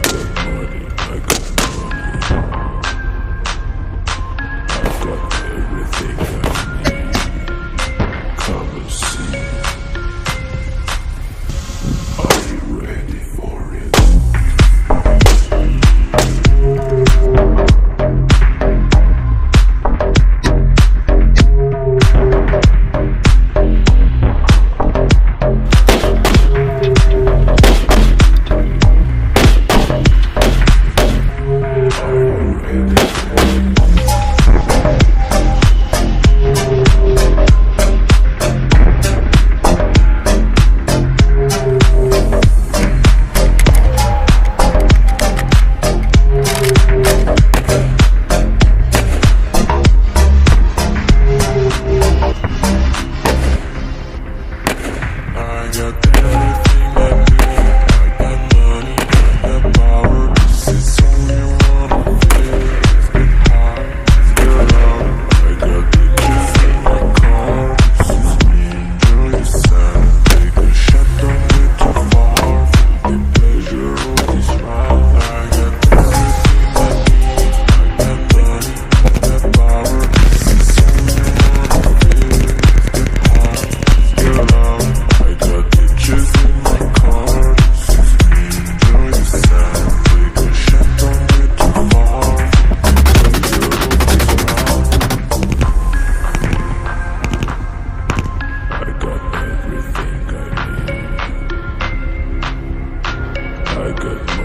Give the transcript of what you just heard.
Friday. your day. I got